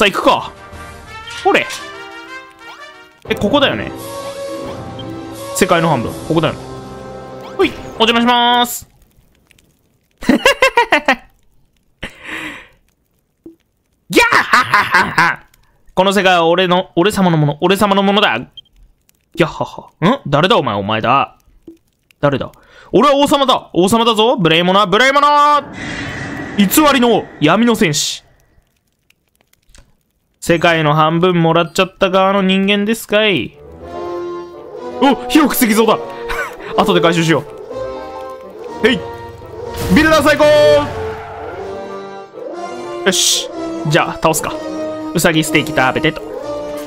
さあ行くか。ほれ。えここだよね。世界の半分。ここだよね。ほい。お邪魔します。ギャー！ハハハハこの世界は俺の、俺様のもの、俺様のものだ。ギャッハハ。ん？誰だ？お前、お前だ。誰だ？俺は王様だ。王様だぞ。無礼者無礼者偽りの闇の戦士。世界の半分もらっちゃった側の人間ですかい？お広く石像だ 後で回収しよう。へいビルダー最高よし。じゃあ、倒すか。うさぎステーキ食べてと。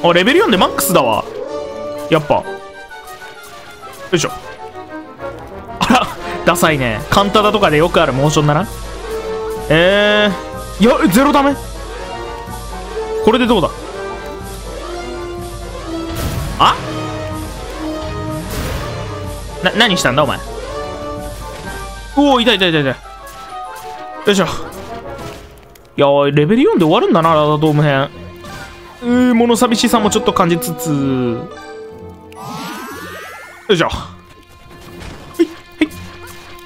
あ、レベル4でマックスだわ。やっぱ。よいしょ。あら、ダサいね。カンタダとかでよくあるモーションだな。えー、いや、ゼロダメこれでどうだ？あ？な、何したんだお前？おお、痛い痛い痛い痛い。よいしょ。いやー、レベル4で終わるんだな、ラダドーム編。うー、物寂しさもちょっと感じつつ。よいしょ。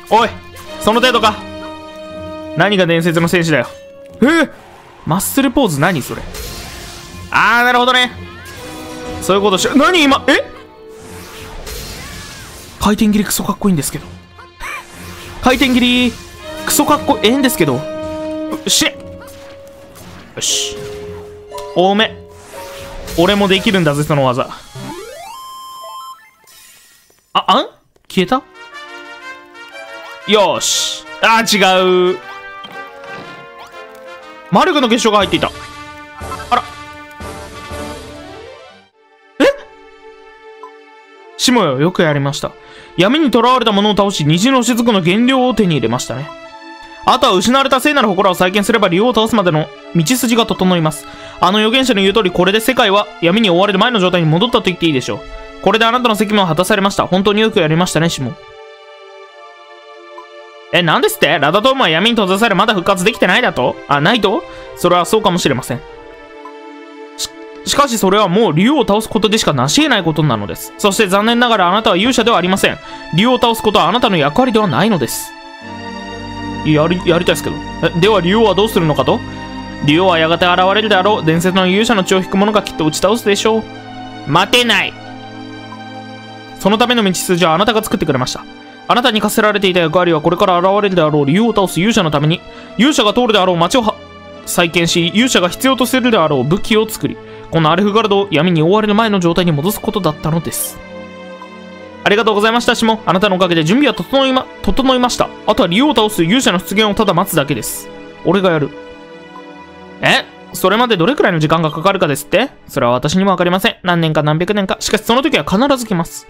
おい、その程度か。何が伝説の戦士だよ。えー、マッスルポーズ何それ？あー、なるほどね。そういうことし、何今、え？回転切りクソかっこいいんですけど。回転切り、クソかっこええんですけど。しよし。多め。俺もできるんだぜ、その技。あ、あん？消えた？よし。あー、違う。マルクの結晶が入っていた。シモよ、よくやりました。闇に囚われたものを倒し、虹の雫の原料を手に入れましたね。あとは失われた聖なる祠を再建すれば竜を倒すまでの道筋が整います。あの預言者の言う通り、これで世界は闇に覆われる前の状態に戻ったと言っていいでしょう。これであなたの責務を果たされました。本当によくやりましたね、シモン。え、なんですって？ラダトームは闇に閉ざされまだ復活できてないだと？あ、ないと？それはそうかもしれません。し、かしそれはもう竜を倒すことでしか成し得ないことなのです。そして残念ながらあなたは勇者ではありません。竜を倒すことはあなたの役割ではないのです。やり、やりたいですけど。え、では竜王はどうするのかと？竜王はやがて現れるであろう。伝説の勇者の血を引く者がきっと打ち倒すでしょう。待てないそのための道筋はあなたが作ってくれました。あなたに課せられていた役割はこれから現れるであろう竜を倒す勇者のために、勇者が通るであろう街を再建し、勇者が必要とするであろう武器を作り、このアレフガルドを闇に覆われる前の状態に戻すことだったのです。ありがとうございました、シモ。あなたのおかげで準備は整いま、整いました。あとは竜を倒す勇者の出現をただ待つだけです。俺がやる。え？それまでどれくらいの時間がかかるかですって？それは私にもわかりません。何年か何百年か。しかしその時は必ず来ます。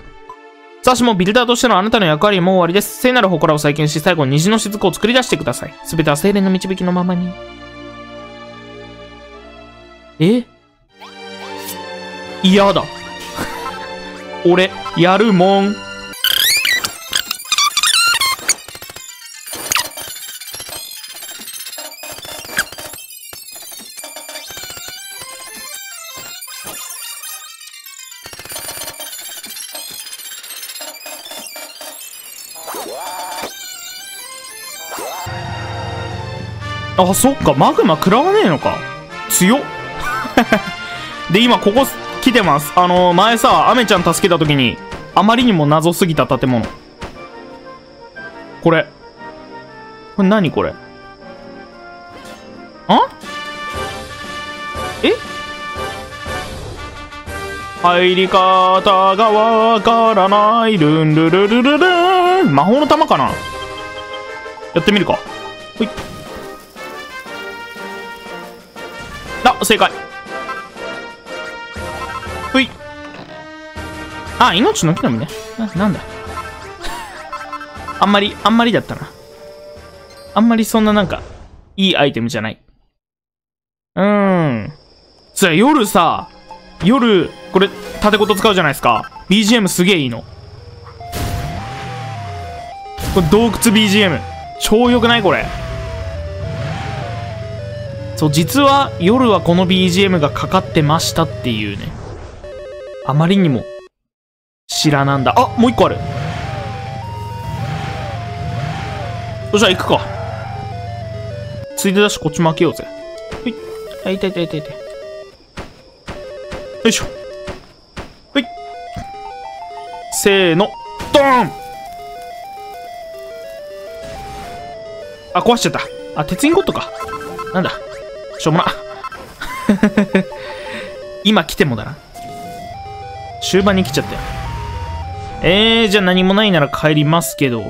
さあ、しもビルダーとしてのあなたの役割も終わりです。聖なる祠を再建し、最後に虹の雫を作り出してください。すべては精霊の導きのままに。え？嫌だ。俺、やるもん。あ、そっか、マグマ食らわねえのか。強っ。で、今ここ来てます。あのー、前さ、アメちゃん助けた時に、あまりにも謎すぎた建物。これ。これ何これ？あ？え？入り方がわからない。ルンルルルルルン。魔法の玉かな？やってみるか。ほい。あ、正解。あ、命の木の実ね。な、なんだ。あんまり、あんまりだったな。あんまりそんななんか、いいアイテムじゃない。うーん。それ夜さ、夜、これ、縦ごと使うじゃないですか。BGM すげえいいの。これ洞窟 BGM。超良くない？これ。そう、実は夜はこの BGM がかかってましたっていうね。あまりにも知らなんだ。あ、もう一個ある。そしたら行くか。ついでだしこっちも開けようぜ。はい。あ、痛い痛い痛い痛い。よいしょ。はい。せーの。ドーンあ、壊しちゃった。あ、鉄インゴットか。なんだ。しょうもな。今来てもだな。終盤に来ちゃったよ。えー、じゃあ何もないなら帰りますけど。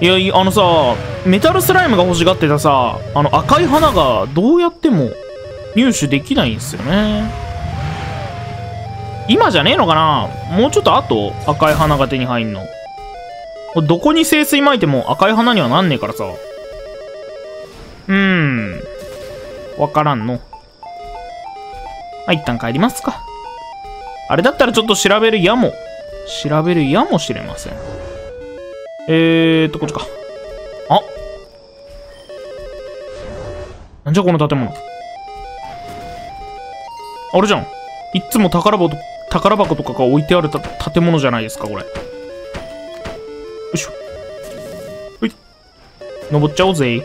いや、あのさ、メタルスライムが欲しがってたさ、あの赤い花がどうやっても入手できないんですよね。今じゃねえのかな？もうちょっと後？赤い花が手に入んの。どこに清水撒いても赤い花にはなんねえからさ。うーん。わからんの。はい、一旦帰りますか。あれだったらちょっと調べるやも、調べるやもしれません。えーと、こっちか。あなんじゃこの建物。あれじゃん。いつも宝箱と、宝箱とかが置いてある建物じゃないですか、これ。よいしょ。ほい。登っちゃおうぜ。い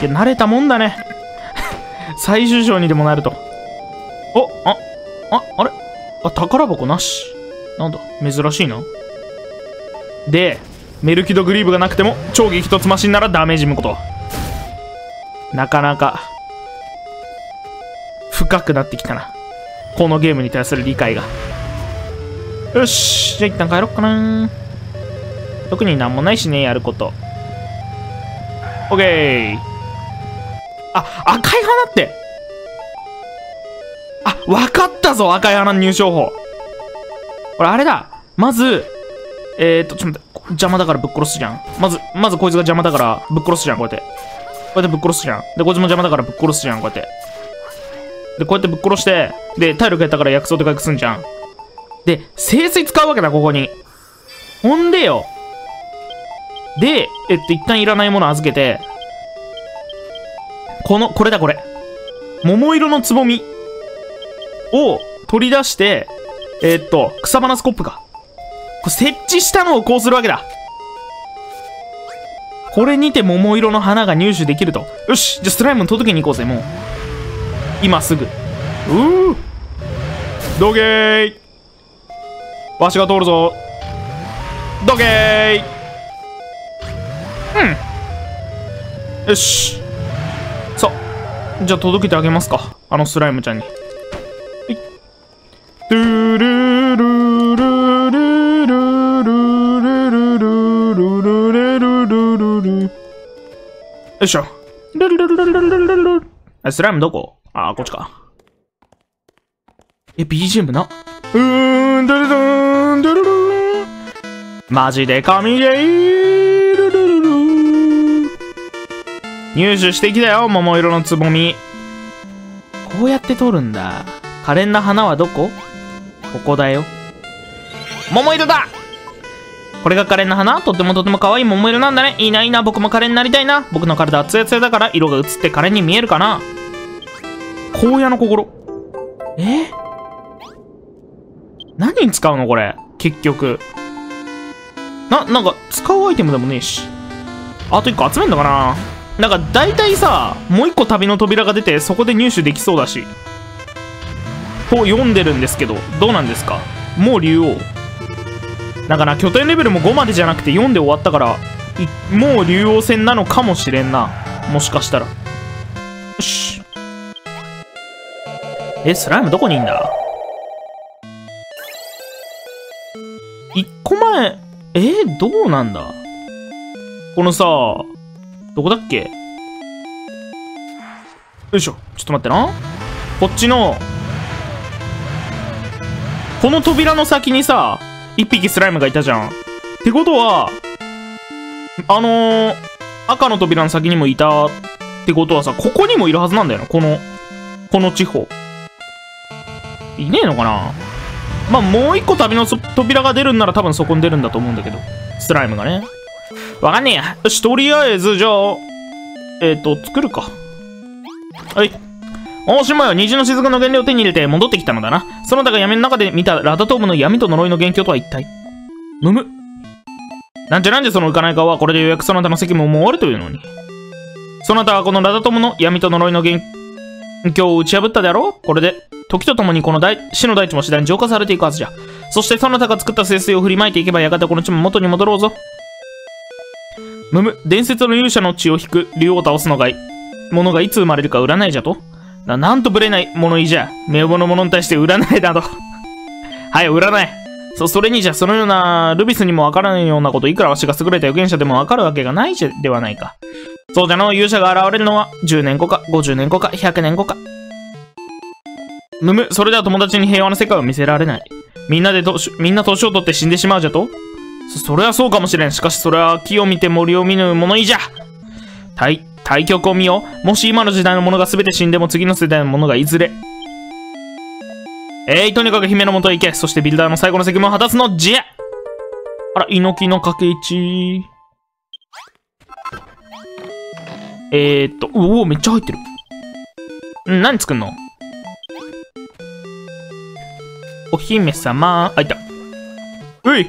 や、慣れたもんだね。最終章にでもなると。お、あ、あ、あれ？あ、宝箱なし。なんだ珍しいな。で、メルキドグリーブがなくても超激突マシンならダメージむこと。なかなか、深くなってきたな。このゲームに対する理解が。よし。じゃあ一旦帰ろっかな。特になんもないしね、やること。オッケー。あ、赤い花ってあ、わかったぞ赤い花入賞法。これあれだ。まず、えー、っと、ちょっと待って。邪魔だからぶっ殺すじゃん。まず、まずこいつが邪魔だからぶっ殺すじゃん、こうやって。こうやってぶっ殺すじゃん。で、こいつも邪魔だからぶっ殺すじゃん、こうやって。で、こうやってぶっ殺して、で、体力減ったから薬草で回復すんじゃん。で、清水使うわけだ、ここに。ほんでよ。で、えっと、一旦いらないもの預けて、この、これだ、これ。桃色のつぼみを取り出して、えー、っと、草花スコップか。これ設置したのをこうするわけだ。これにて桃色の花が入手できると。よしじゃあスライム届けに行こうぜ、もう。今すぐ。うーどけーわしが通るぞ。どけーうん。よし。さあ、じゃあ届けてあげますか。あのスライムちゃんに。いしょ。ルルルルルルルルルルスライムどこ？あー、こっちか。え、BGM な？うーん、ドルドン、ドルルーマジで神ゲールルルル入手してきたよ、桃色のつぼみ。こうやって取るんだ。可憐な花はどこ？ここだよ。桃色だこれが可憐な花？とってもとっても可愛い桃色なんだね。いいな、いいな。僕も可憐になりたいな。僕の体はツヤツヤだから色が映って可憐に見えるかな。荒野の心。え？何に使うの？これ。結局。な、なんか、使うアイテムでもねえし。あと一個集めんのかな？なんか、大体さ、もう一個旅の扉が出て、そこで入手できそうだし。と読んでるんですけど、どうなんですか？もう竜王。だから拠点レベルも5までじゃなくて4で終わったから、もう竜王戦なのかもしれんな。もしかしたら。よし。え、スライムどこにいんだ ?1 個前、えー、どうなんだ？このさ、どこだっけ？よいしょ。ちょっと待ってな。こっちの、この扉の先にさ、一匹スライムがいたじゃん。ってことは、あのー、赤の扉の先にもいたってことはさ、ここにもいるはずなんだよな、この、この地方。いねえのかなまあ、もう一個旅の扉が出るんなら多分そこに出るんだと思うんだけど。スライムがね。わかんねえや。よし、とりあえず、じゃあ、えっ、ー、と、作るか。はい。大島は虹の雫の原料を手に入れて戻ってきたのだな。その他が闇の中で見たラダトームの闇と呪いの元凶とは一体？むむ。なんじゃなんでその浮かない顔はこれでようやくそなたの責務も終わるというのに。そなたはこのラダトムの闇と呪いの元凶を打ち破ったであろう？これで、時とともにこの大死の大地も次第に浄化されていくはずじゃ。そしてそなたが作った聖水を振りまいていけばやがてこの地も元に戻ろうぞ。むむ、伝説の勇者の血を引く竜を倒すのがい、ものがいつ生まれるか占いじゃとな、なんとぶれない物言いじゃ。名簿の者に対して占いなど。はい、占い。そ、それにじゃ、そのような、ルビスにもわからないようなこと、いくらわしが優れた預言者でもわかるわけがないじゃ、ではないか。そうじゃの、勇者が現れるのは、10年後か、50年後か、100年後か。むむ、それでは友達に平和な世界を見せられない。みんなでと、みんな年を取って死んでしまうじゃとそ、それはそうかもしれん。しかし、それは木を見て森を見ぬ物いいじゃ。対、対局を見よう。もし今の時代の者が全て死んでも次の世代の者がいずれ。えい、とにかく姫の元へ行け。そしてビルダーの最後の責務を果たすのじゃあら、猪木の掛け一。えー、っと、うおめっちゃ入ってる。ん何作んの？お姫様。あ、いた。うい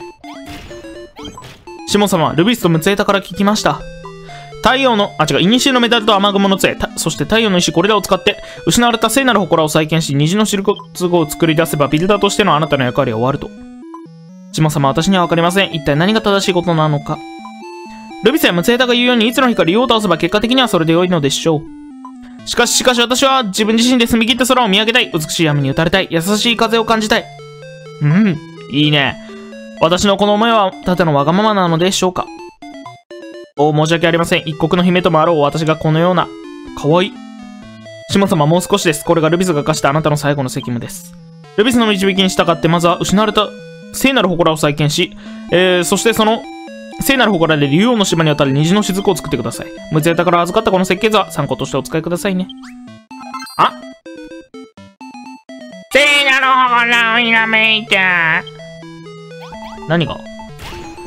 シモ様、ルビスとムツエタから聞きました。太陽の、あ、違う、イニシエのメダルと雨雲の杖、そして太陽の石、これらを使って、失われた聖なる祠を再建し、虹のシルク語を作り出せば、ビルダーとしてのあなたの役割は終わると。シモ様、私にはわかりません。一体何が正しいことなのか。ルビスやムツエタが言うように、いつの日か竜を倒せば結果的にはそれで良いのでしょう。しかし、しかし私は自分自身で澄み切った空を見上げたい。美しい雨に打たれたい。優しい風を感じたい。うん、いいね。私のこの思いは、ただのわがままなのでしょうか。お申し訳ありません。一国の姫ともあろう私がこのような。かわいい。島様もう少しです。これがルビスが課したあなたの最後の責務です。ルビスの導きに従って、まずは失われた聖なる祠を再建し、えー、そしてその聖なる祠で竜王の島にあたる虹の雫を作ってください。無ゼータから預かったこの設計図は参考としてお使いくださいね。あ聖なる祠をひらめいた。何が？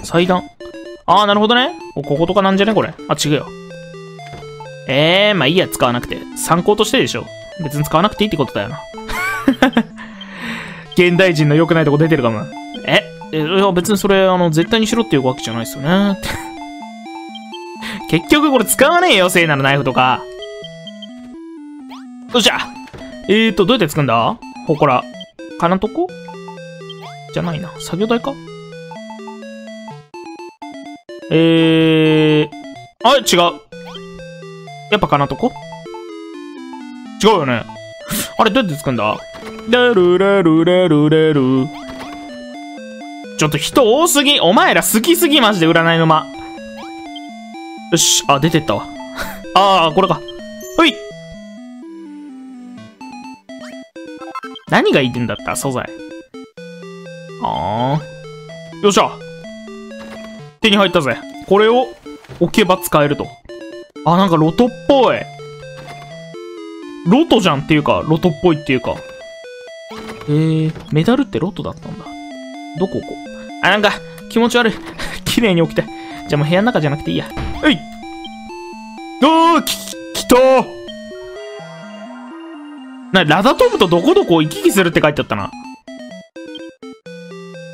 祭壇？ああ、なるほどね。こことかなんじゃね？これ。あ、違うよ。えー、まあいいや、使わなくて。参考としてでしょ。別に使わなくていいってことだよな。現代人の良くないとこ出てるかも。え？え、いや、別にそれ、あの、絶対にしろっていうわけじゃないですよね。結局これ使わねえよ、聖なるナイフとか。よっしゃえーと、どうやって作るんだ？ほこら。かなとこ？じゃないな。作業台か？えー、あれ、違う。やっぱかなとこ？違うよね。あれ、どうやって作るんだ？ルルルルルルルル。ちょっと人多すぎ。お前ら好きすぎ、マジで占いの間。よし。あ、出てったわ。ああ、これか。ほい。何がいいんだった？素材。ああ。よっしゃ。手に入ったぜ。これを置けば使えると。あ、なんかロトっぽい。ロトじゃんっていうか、ロトっぽいっていうか。えー、メダルってロトだったんだ。どここあ、なんか、気持ち悪い。綺麗に置きたい。じゃあもう部屋の中じゃなくていいや。えいおー、き、きたな、ラダトムとどこどこ行き来するって書いてあったな。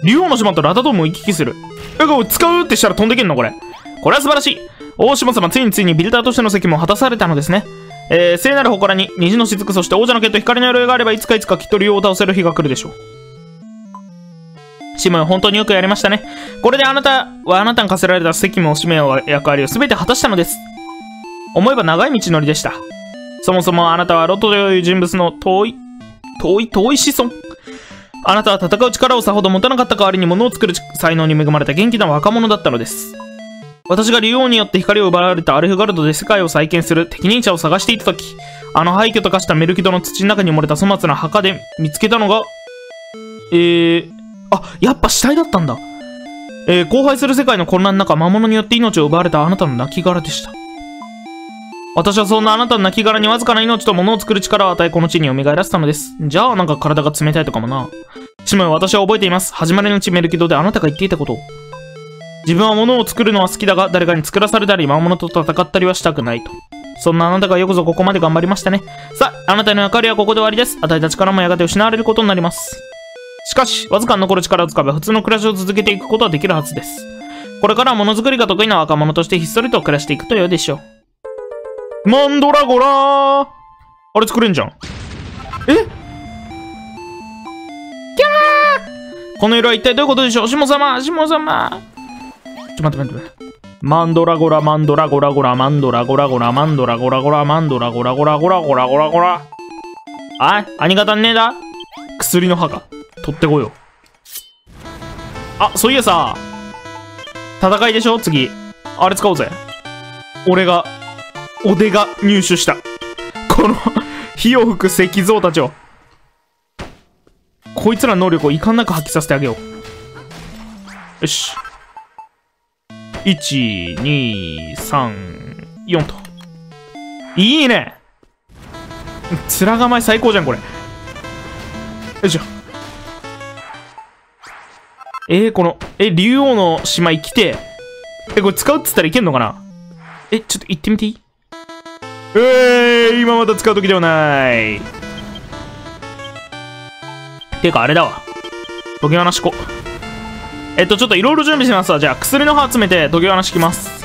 竜王の島とラダトムを行き来する。え、これ使うってしたら飛んでけんの？これ。これは素晴らしい。大島様、ついについにビルダーとしての責務を果たされたのですね。えー、聖なる祠に虹の雫、そして王者の剣と光の鎧があれば、いつかいつかきっと竜を倒せる日が来るでしょう。シモン、本当によくやりましたね。これであなたはあなたに課せられた責務を使命を役割を全て果たしたのです。思えば長い道のりでした。そもそもあなたはロトという人物の遠い、遠い、遠い子孫。あなたは戦う力をさほど持たなかった代わりに物を作る才能に恵まれた元気な若者だったのです。私が竜王によって光を奪われたアルフガルドで世界を再建する適任者を探していた時、あの廃墟と化したメルキドの土の中に埋もれた粗末な墓で見つけたのが、えー、あ、やっぱ死体だったんだ。えー、荒廃する世界の混乱の中、魔物によって命を奪われたあなたの亡骸でした。私はそんなあなたの亡骸にわずかな命と物を作る力を与え、この地に蘇らせたのです。じゃあ、なんか体が冷たいとかもな。姉妹私は覚えています。始まりの地メルキドであなたが言っていたことを。自分は物を作るのは好きだが、誰かに作らされたり、魔物と戦ったりはしたくないと。そんなあなたがよくぞここまで頑張りましたね。さあ、あなたの役割はここで終わりです。与えた力もやがて失われることになります。しかし、わずかに残る力を使えば普通の暮らしを続けていくことはできるはずです。これからはものづくりが得意な若者としてひっそりと暮らしていくと良いでしょう。マンドラゴラーあれ作れんじゃん。え？キャーこの色は一体どういうことでしょう？下様下様ちょ、待って待って待って。マンドラゴラマンドラゴラゴラマンドラゴラゴラマンドラゴラゴラマンドラゴラゴラゴラゴラゴラゴラあい兄方ねえだ薬の歯か。取ってこよう。あ、そういやさ、戦いでしょ？次。あれ使おうぜ。俺が、おでが入手した。この火を吹く石像たちを。こいつらの能力を遺憾なく発揮させてあげよう。よし。1、2、3、4と。いいね面構え最高じゃん、これ。よいしょ。えー、この、え、竜王の姉妹来て、え、これ使うっつったらいけんのかな？え、ちょっと行ってみていい？えー、今また使う時ではない。ていうか、あれだわ。時計話こ。えっと、ちょっといろいろ準備しますわ。じゃあ、薬の葉集めて、時計話しきます。